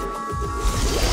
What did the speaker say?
Yeah.